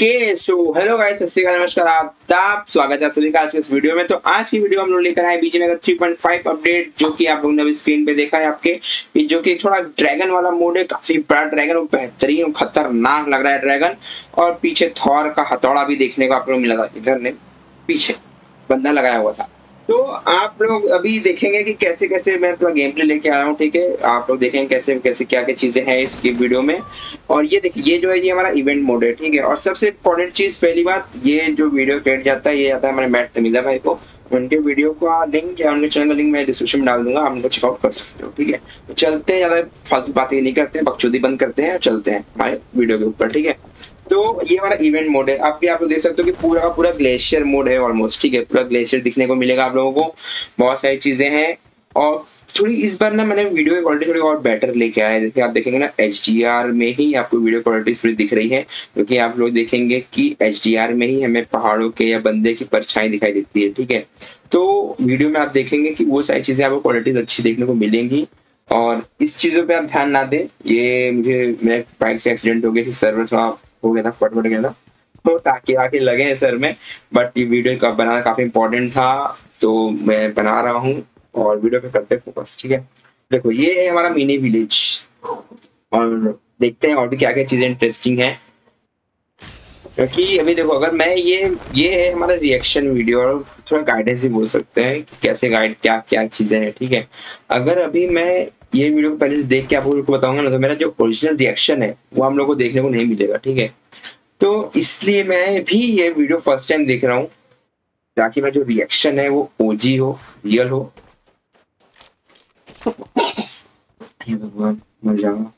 Okay so hello guys सत श्रीकाल नमस्कार आप स्वागत है सभी का आज के इस वीडियो में। तो आज की वीडियो हम लोग लेकर आए बीजेगर थ्री पॉइंट फाइव अपडेट जो कि आप लोगों ने अभी स्क्रीन पे देखा है आपके। जो कि थोड़ा ड्रैगन वाला मोड है, काफ़ी बड़ा ड्रैगन और बेहतरीन और खतरनाक लग रहा है ड्रैगन और पीछे थौर का हथौड़ा भी देखने को आप लोग मिला था, इधर ने पीछे बंदा लगाया हुआ था। तो आप लोग अभी देखेंगे कि कैसे कैसे मैं अपना गेम प्ले लेके आया हूँ, ठीक है? आप लोग देखेंगे कैसे कैसे, क्या क्या चीज़ें हैं इस वीडियो में। और ये देखिए, ये जो है, ये हमारा इवेंट मोड है, ठीक है? और सबसे इम्पोर्टेंट चीज़, पहली बात, ये जो वीडियो क्रिएट जाता है, ये जाता है हमारे मैट तमीजा भाई को। उनके वीडियो का लिंक या उनके चैनल का लिंक मैं डिस्क्रिप्शन में डाल दूँगा, आप उनको चेकआउट कर सकते हो, ठीक है? तो चलते हैं, ज़्यादा फालतू बातें नहीं करते, बकचोदी बंद करते हैं और चलते हैं हमारे वीडियो के ऊपर, ठीक है? तो ये हमारा इवेंट मोड है। आप भी, आप लोग देख सकते हो कि पूरा का पूरा ग्लेशियर मोड है ऑलमोस्ट ठीक है? पूरा ग्लेशियर दिखने को मिलेगा आप लोगों को। बहुत सारी चीज़ें हैं और थोड़ी इस बार ना मैंने वीडियो की क्वालिटी थोड़ी और बेटर लेके आया देखिए आप देखेंगे ना एचडीआर में ही आपको वीडियो क्वालिटी थोड़ी दिख रही है। क्योंकि आप लोग देखेंगे कि एच में ही हमें पहाड़ों के या बंदे की परछाई दिखाई देती है, ठीक है? तो वीडियो में आप देखेंगे कि वो सारी चीज़ें आपको क्वालिटी अच्छी देखने को मिलेंगी। और इस चीज़ों पे आप ध्यान ना दें। ये मुझे बाइक से एक्सीडेंट हो गया सर्वर थोड़ा हो गया था, फट फट गया था। तो टाके आके लगे हैं सर में बट ये वीडियो का बनाना काफ़ी इंपॉर्टेंट था तो मैं बना रहा हूँ और वीडियो पे करते फोकस ठीक है? देखो, ये है हमारा मिनी विलेज और देखते हैं और भी क्या क्या चीज़ें इंटरेस्टिंग है। क्योंकि अभी देखो, अगर मैं ये ये है हमारा रिएक्शन वीडियो और थोड़ा गाइडेंस भी बोल सकते हैं कि कैसे गाइड क्या क्या चीज़ें हैं, ठीक है? अगर अभी मैं ये वीडियो पहले से देख के आप लोग को बताऊँगा, ना तो मेरा जो ओरिजिनल रिएक्शन है, वो हम लोग को देखने को नहीं मिलेगा, ठीक है? तो इसलिए मैं भी ये वीडियो फ़र्स्ट टाइम देख रहा हूँ, ताकि मेरा जो रिएक्शन है, वो ओजी हो रियल हो। भगवान, मर जाऊँगा।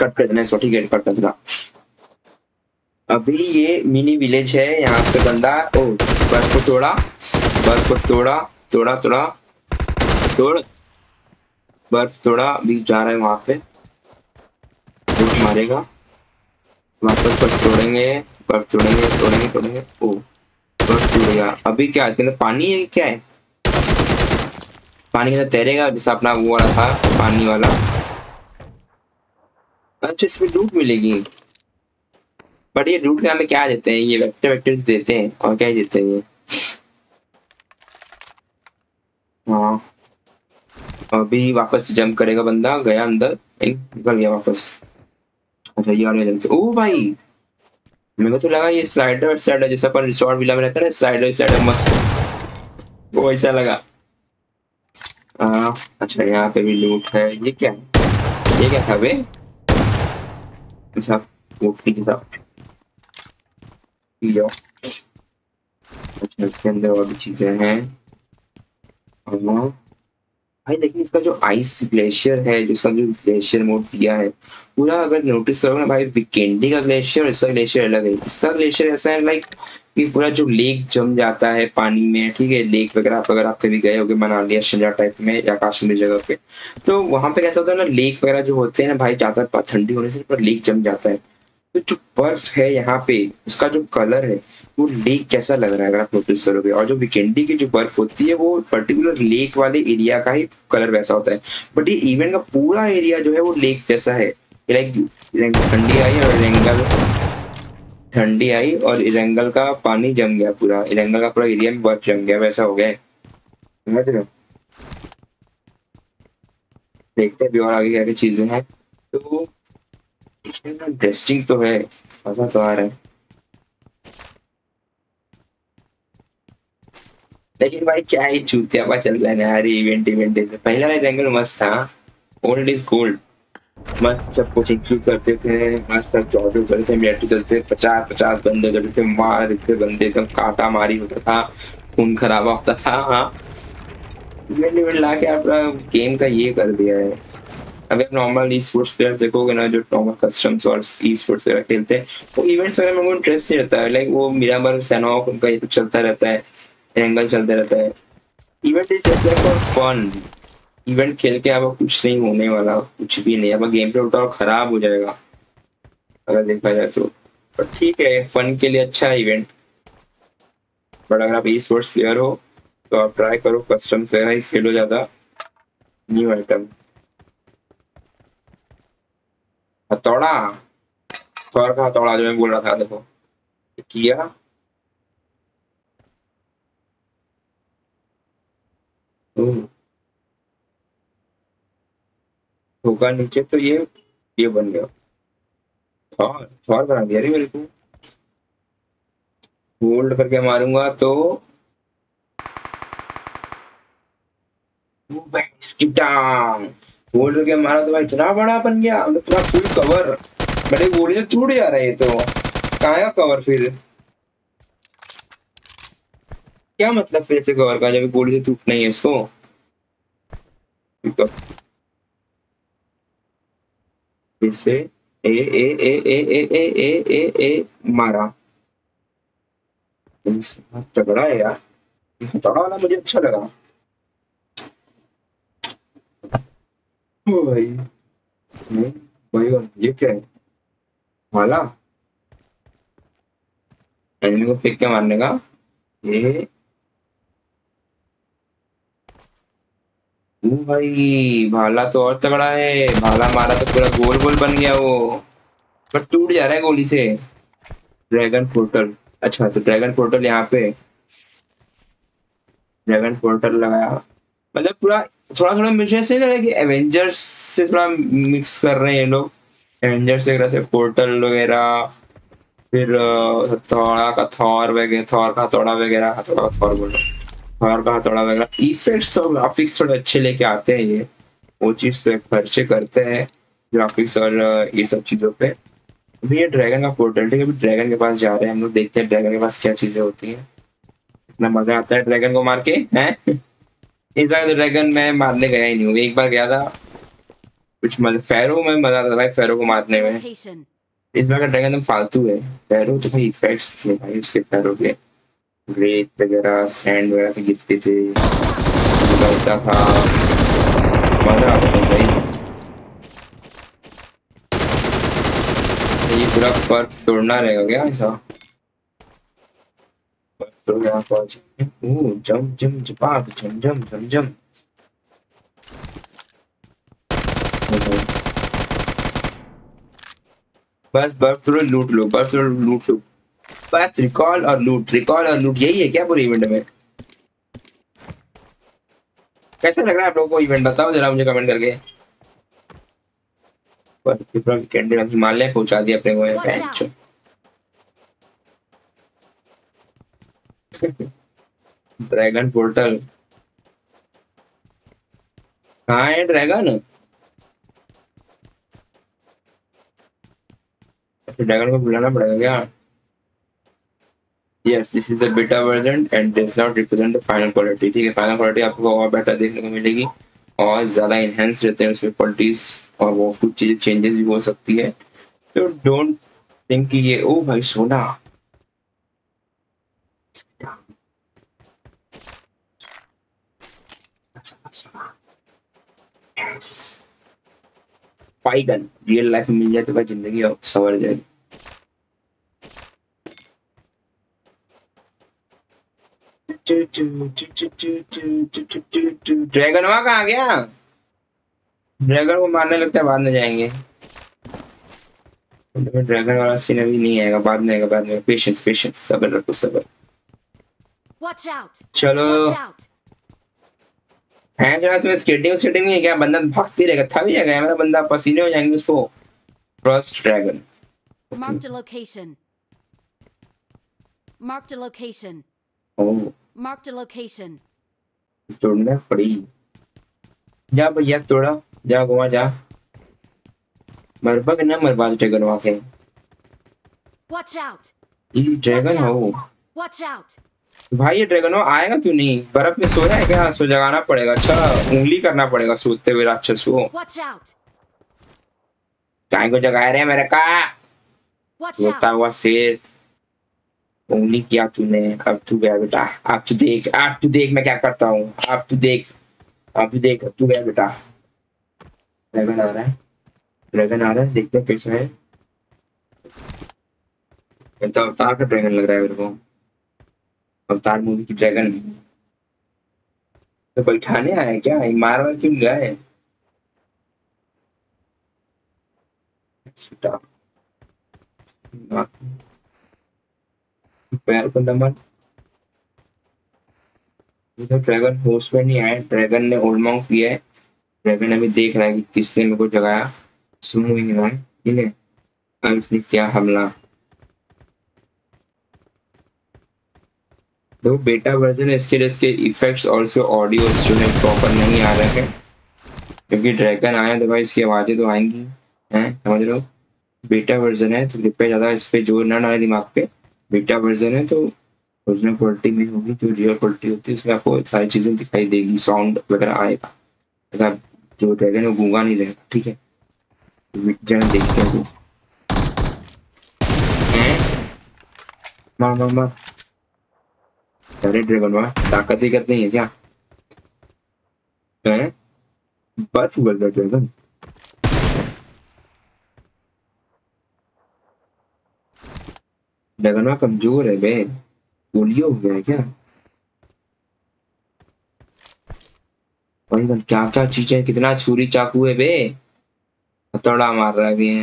कट कर देना ठीक है? कट कर देना। अभी ये मिनी विलेज है, यहाँ पे बंदा, ओ बर्फ़ को तोड़ा बर्फ़ को तोड़ा तोड़ा तोड़ा, तोड़। बर्फ़ थोड़ा अभी जा रहा है वहाँ पे। बर्फ़ मारेगा। वापस बर्फ़ तोड़ेंगे बर्फ़ तोड़ेंगे तोड़ेंगे तोड़ेंगे। ओ, बर्फ़ गया। अभी क्या, इसके अंदर पानी है क्या है? पानी के अंदर तैरेगा, जैसा अपना वो वाला था, पानी वाला। अच्छा इसमें लूट मिलेगी। बट ये लूट के हमें क्या देते हैं? ये वेक्टर वेक्टर देते हैं। और क्या देते हैं ये? हाँ। अभी वापस जंप करेगा बंदा गया अंदर निकल गया वापस। अच्छा ये आने जंप ओ भाई! मेरे को तो लगा ये स्लाइडर स्लाइडर जैसा अपन रिसोर्ट विला में रहता है ना स्लाइडर स्लाइडर मस्त। वो ऐसा लगा। आ, अच्छा यहाँ पे भी लूट है। ये क्या है? ये क्या था वे? साहब अच्छा इसके अंदर और भी चीज़ें हैं। भाई लेकिन इसका जो आइस ग्लेशियर है, जो इसका जो ग्लेशियर मोड दिया है, पूरा अगर नोटिस करो ना भाई विकेंडी का ग्लेशियर और इसका ग्लेशियर अलग है। इसका ग्लेशियर ऐसा है लाइक कि पूरा जो लेक जम जाता है पानी में, ठीक है लेक वगैरह आप, अगर आप कभी गए होगे मनाली या शिमला टाइप में या काश्मीर जगह पे तो वहाँ पे कैसा होता है ना लेक वगैरह जो होते हैं ना भाई ज़्यादा ठंडी होने से पूरा लेक जम जाता है। तो जो बर्फ़ है यहाँ पे, उसका जो कलर है वो लेक कैसा लग रहा है अगर आप नोटिस करोगे? और जो विकेंडी की जो बर्फ़ होती है, वो पर्टिकुलर लेक वाले एरिया का ही कलर वैसा होता है। बट ये इवेंट का पूरा एरिया जो है, वो लेक जैसा है। ठंडी आई और इरेंगल, ठंडी आई और इरेंगल का पानी जम गया पूरा। इरेंगल का पूरा एरिया में बर्फ़ जम गया, वैसा हो गया समझ रहे देखते हैं और आगे क्या क्या चीज़ें हैं। तो इंटरेस्टिंग तो है, मज़ा तो आ रहा है। लेकिन भाई क्या ही चूतिया चल रहा है यार इवेंट इवेंट पहला रेंगल मस्त था। ओल्ड इज़ गोल्ड मस्त सब कुछ इंक्लूड करते थे, मस्त सब जॉर्डो चलते थे मेट्रो चलते पचास पचास बंदे चलते थे, मार देते बंदे, एकदम काटा मारी होता था, खून खराबा होता था हाँ। इवेंट इवेंट ला के आप गेम का ये कर दिया है। अगर नॉर्मल ई स्पोर्ट्स प्लेयर्स देखोगे ना, जो नॉर्मल कस्टम्स और ई स्पोर्ट्स वगैरह खेलते हैं, वो इवेंट्स वगैरह में उनको इंटरेस्ट नहीं रहता है। लाइक वो मेरा बार सैनॉक उनका ये कुछ चलता रहता है। एंगल चलते रहता है। Event is just like for fun event खेल के आपको कुछ नहीं होने वाला, कुछ भी नहीं। आपका गेम प्ले उल्टा खराब हो जाएगा। अगर देखा जाए तो। ठीक है फन के लिए अच्छा है इवेंट बट अगर आप ई स्पोर्ट्स प्लेयर हो तो आप ट्राई करो कस्टम फेयर ही खेलो ज़्यादा। न्यू आइटम हथौड़ा। थॉर का हथौड़ा जो मैं बोल रहा था, देखो। किया। होगा नीचे तो ये ये बन गया। थॉर थॉर बना दिया मेरे को। होल्ड करके मारूँगा तो होल्ड करके मारा तो भाई इतना बड़ा बन गया। मतलब फुल कवर मेरे गोली से टूट जा रहा है तो। कहाँ कवर फिर? क्या मतलब फिर से कवर का जब गोली से टूटना ही है इसको फिर से ए ए ए ए ए ए ए ए ए, मारा। तगड़ा है यार। तगड़ा वाला मुझे अच्छा लगा। भाई। भाई ये क्या है? माला? एनिमी को फेंक के मारने का? ये भाई, भाला तो और तगड़ा है। भाला मारा तो पूरा गोल गोल बन गया वो। पर टूट जा रहा है गोली से। ड्रैगन पोर्टल अच्छा तो ड्रैगन पोर्टल यहाँ पे। ड्रैगन पोर्टल लगाया। मतलब पूरा थोड़ा थोड़ा मुझे ऐसे लग रहा है कि एवेंजर्स से थोड़ा मिक्स कर रहे हैं ये लोग। एवेंजर्स वगैरह से पोर्टल वगैरह, फिर थोड़ा का थॉर वगैरह थॉर का थोड़ा वगैरह हथौड़ा का थॉर बोल। रहा बाहर का हथौड़ा वगैरह इफेक्ट्स तो ग्राफिक्स थोड़े अच्छे लेके आते हैं ये। वो चीज़ तो खर्चे करते हैं ग्राफिक्स और ये सब चीज़ों पे। अभी ये ड्रैगन का पोर्टल ठीक है? अभी ड्रैगन के पास जा रहे हैं हम लोग देखते हैं ड्रैगन के पास क्या चीज़ें होती हैं। इतना मज़ा आता है ड्रैगन को मार के हैं? इस बार तो ड्रैगन मैं मारने गया ही नहीं हूँ। एक बार गया था कुछ मज़ा फैरो में मज़ा आता था भाई फैरो को मारने में। इस बार का ड्रैगन तो फालतू है। फैरो तो भाई इफेक्ट्स थे भाई उसके फैरो के। रेत वगैरह सैंड वगैरह से गिरते थे। लगता था, मज़ा आता था भाई। ये पूरा पर्थ तोड़ना रहेगा क्या ऐसा? पहुँच जम जम जपाक जम जम जम जम। बस, बर्फ़ थोड़ा लूट लो, बर्फ़ थोड़ा लूट लो। बस रिकॉल और लूट रिकॉल और लूट यही है क्या पूरे इवेंट में? कैसा लग रहा है आप लोगों को इवेंट बताओ जरा मुझे कमेंट करके। कैंडी हिमालय पहुँचा दिया अपने को ड्रैगन पोर्टल कहाँ है ड्रैगन ड्रैगन को बुलाना पड़ेगा क्या? Yes, this is the beta version and does not represent the final quality. ठीक है, final quality आपको और बेटर देखने को मिलेगी और ज़्यादा इनहेंस रहते हैं उसमें क्वालिटीज और वो कुछ चीज़ें चेंजेस भी हो सकती है। तो डोंट थिंक कि ये, ओ भाई सोना। पाइगन रियल लाइफ में मिल जाए तो भाई ज़िंदगी सवर जाएगी। ड्रैगन वहाँ कहा गया? ड्रैगन को मारने लगता है बाद में जाएँगे। ड्रैगन वाला सीन अभी नहीं आएगा बाद में आएगा बाद में। पेशेंस पेशेंस सबर रखो सबर। चलो। है जरा इसमें स्केटिंग स्केटिंग नहीं है क्या? बंदा भागती रहेगा थक जाएगा। मेरा बंदा पसीने हो जाएँगे उसको। First dragon Marked a location. Marked a location. Oh. Marked a location. तोड़ना पड़ी। जा भैया तोड़ा। जा गोवा जा। मरबा ना मरबा ड्रैगन वहाँ के। Watch out. ये ड्रैगन हो। Watch out. भाई ये ड्रैगन हो आएगा क्यों नहीं? बर्फ़ में सो रहा है क्या? सो जगाना पड़ेगा। अच्छा उंगली करना पड़ेगा सोते हुए राक्षस को। Watch out. काय को जगा रहे मेरे का? सोता हुआ शेर। उंगली किया तूने। अब तू गया बेटा। अब तू देख, अब तू देख मैं क्या करता हूँ। अब तू देख, अब तू देख, अब तू गया बेटा। ड्रैगन आ रहा है। ड्रैगन आ रहा है। देखते हैं कैसा है। तो अवतार का ड्रैगन लग रहा है मेरे को। अवतार मूवी की ड्रैगन तो बैठाने आया क्या? मार मार क्यों गया है? पैर को दमन इधर ड्रैगन होस्ट में नहीं आया ड्रैगन ने ओल्ड माउंट किया है। ड्रैगन अभी देख रहा है कि किसने मेरे को जगाया। सुन ही रहा है, ठीक है? अब इसने किया हमला। तो बेटा वर्जन इसके लिए इसके इफेक्ट्स और इसके ऑडियो इंस्ट्रूमेंट प्रॉपर नहीं आ रहे हैं। क्योंकि ड्रैगन आया तो भाई इसकी आवाज़ें तो आएँगी। हैं, समझ लो बेटा वर्जन है तो कृपया ज़्यादा इस पर ज़ोर ना डाले दिमाग पे। बेटा वर्जन है तो ओरिजिनल क्वालिटी में होगी, जो रियल क्वालिटी होती है, उसमें आपको सारी चीज़ें दिखाई देगी साउंड वगैरह आएगा। ऐसा जो ड्रैगन है गूँगा नहीं रहेगा, ठीक है? जन देखते हैं। मार मार मार अरे ड्रैगन मार ताकत दिक्कत नहीं है क्या? हैं? बर्फ़ रहा ड्रैगन ड्रैगन कमज़ोर है बे। पोलियो हो गया क्या? भाई क्या क्या चीज़ें कितना छुरी चाकू है बे। हथौड़ा मार रहा भी है।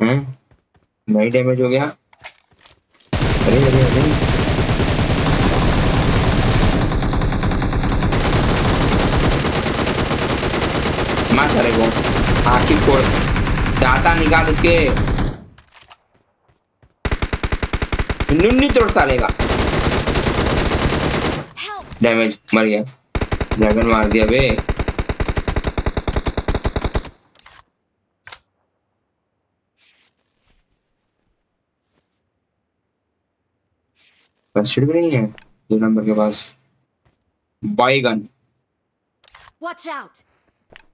हैं? नहीं डैमेज हो गया? अरे अरे अरे। मार अरे वो आखिर को दाता निकाल उसके नुन्नी तोड़ सालेगा। डैमेज मर गया। ड्रैगन मार दिया बे। भी नहीं है दो नंबर के पास। बाईगन वॉच आउट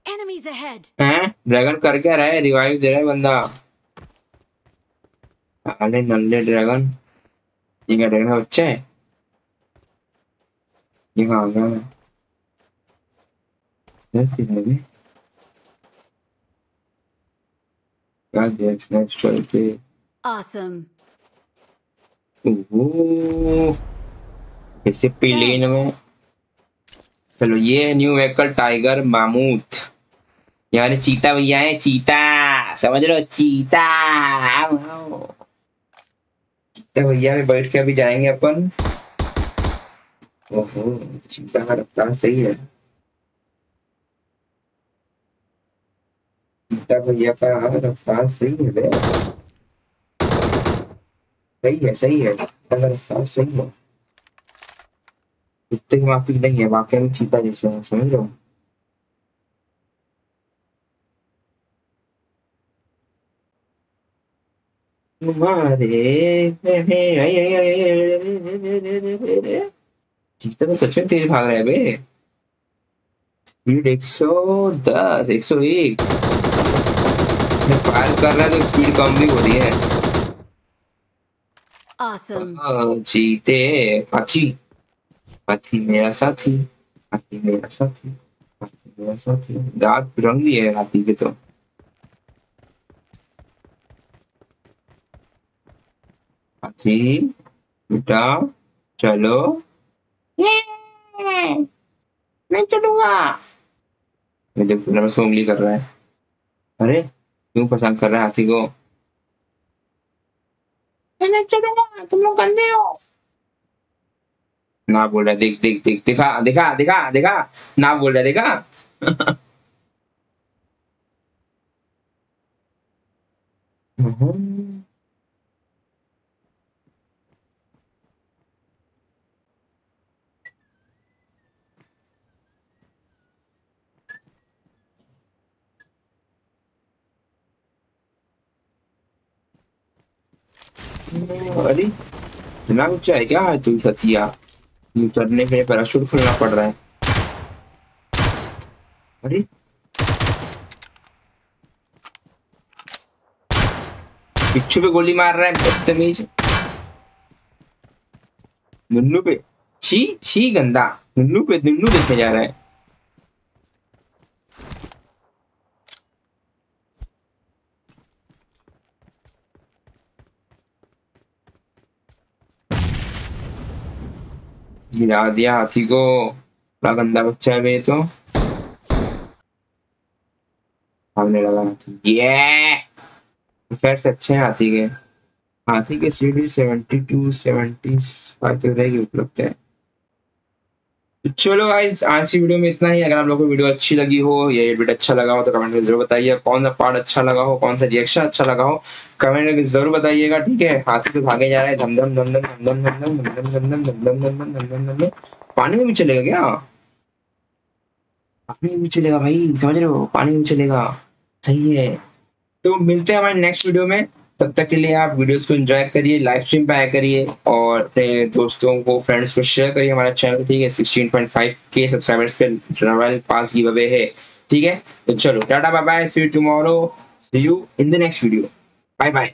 एनिमीज अहेड हैं? ड्रैगन कर क्या रहा है? रिवाइव दे रहा है बंदा। अरे नल्ले ड्रैगन ये क्या ड्रैगन का बच्चा है ये कहाँ गया है धरती है भी क्या दिया स्नैच पे awesome. कैसे प्लेन में चलो ये न्यू व्हीकल टाइगर मामूथ यानी चीता भैया है चीता समझ लो चीता चीता भैया में बैठ के अभी जाएँगे अपन। ओहो चीता का रफ्तार सही है। चीता भैया का रफ्तार सही है सही है सही है। अगर सही है। माफ़ी नहीं है वाकई में चीता जैसे समझ रहे हो? तो सच में तेज भाग रहा है बे स्पीड एक सौ दस एक सौ एक फायर कर रहा है तो स्पीड कम भी हो रही है awesome. जीते हाथी हाथी मेरा साथी हाथी मेरा साथी हाथी मेरा साथी रात रंग दिए है हाथी के तो हाथी बेटा चलो। मैं चलूँगा। मैं जब तुमने बस उंगली कर रहा है। अरे क्यों पसंद कर रहा है हाथी को? मैं चलूँगा तुम लोग गंदे हो। ना बोल रहा देख देख देख दिखा दिखा दिखा दिखा। ना बोल रहा देखा। अरे इतना ऊँचा है क्या तू खतिया उतरने के लिए पैराशूट खोलना पड़ रहा है। अरे। पिच्छू पे गोली मार रहा है, बदतमीज। नुन्नू पे। छी छी, गंदा। नुन्नू पे, नुन्नू देखे जा रहा है। गिरा दिया हाथी को। बड़ा गंदा बच्चा है तो। भागने लगा हाथी। ये से अच्छे हैं हाथी के। हाथी के CD seventy two seventy five तक रहेगी उपलब्ध है। चलो गाइस आज की वीडियो में इतना ही अगर आप लोगों को वीडियो अच्छी लगी हो या वीडियो अच्छा लगा हो तो कमेंट में ज़रूर बताइए कौन सा पार्ट अच्छा लगा हो कौन सा रिएक्शन अच्छा लगा हो कमेंट में ज़रूर बताइएगा ठीक है हाथी तो भागे जा रहा है धम धम धम धम धम धम धम धम धम धम धम धम धम पानी में भी चलेगा क्या पानी में भी चलेगा भाई समझ रहे हो पानी में चलेगा सही है तो मिलते हैं हमारे नेक्स्ट वीडियो में तब तक के लिए आप वीडियोस को एंजॉय करिए लाइव स्ट्रीम पे आया करिए और अपने दोस्तों को फ्रेंड्स को शेयर करिए हमारा चैनल ठीक है? 16.5 के सब्सक्राइबर्स पे रॉयल पास गिव अवे है, ठीक है? तो चलो, tata bye bye see you tomorrow see you in the next video bye bye